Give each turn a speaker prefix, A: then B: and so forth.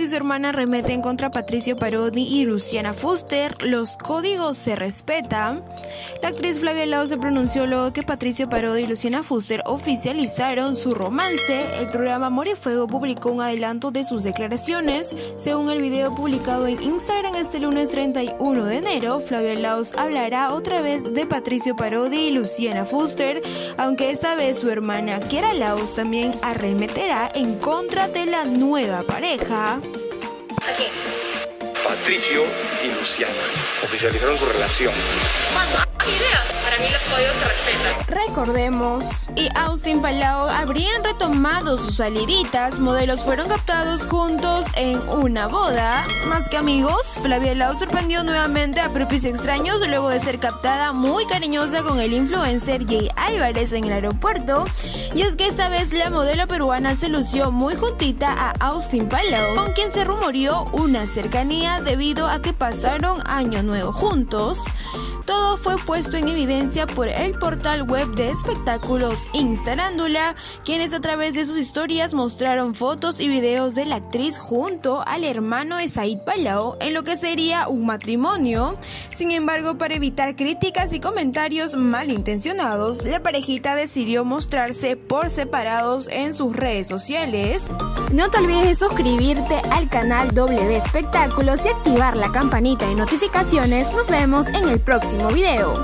A: y su hermana remeten contra Patricio Parodi y Luciana Fuster. Los códigos se respetan. La actriz Flavia Lau se pronunció luego que Patricio Parodi y Luciana Fuster oficializaron su romance. El programa Amor y Fuego publicó un adelanto de sus declaraciones. Según el video publicado en Instagram este lunes 31 de enero, Flavia Laus hablará otra vez de Patricio Parodi y Luciana Fuster, aunque esta vez su hermana Kiera Laus también arremeterá en contra de la nueva pareja.
B: Patricio y Luciana oficializaron su relación.
C: Para mí los códigos se respetan.
A: Recordemos, y Austin Palau habrían retomado sus saliditas. Modelos fueron captados juntos en una boda. Más que amigos, Flavia Lau sorprendió nuevamente a propios extraños luego de ser captada muy cariñosa con el influencer Jay Álvarez en el aeropuerto. Y es que esta vez la modelo peruana se lució muy juntita a Austin Palau, con quien se rumoreó una cercanía debido a que pasaron año nuevo juntos. Todo fue puesto en evidencia por el portal web de espectáculos Instarándula, quienes a través de sus historias mostraron fotos y videos de la actriz junto al hermano de Said en lo que sería un matrimonio. Sin embargo, para evitar críticas y comentarios malintencionados, la parejita decidió mostrarse por separados en sus redes sociales. No te olvides de suscribirte al canal W Espectáculos y activar la campanita de notificaciones. Nos vemos en el próximo video.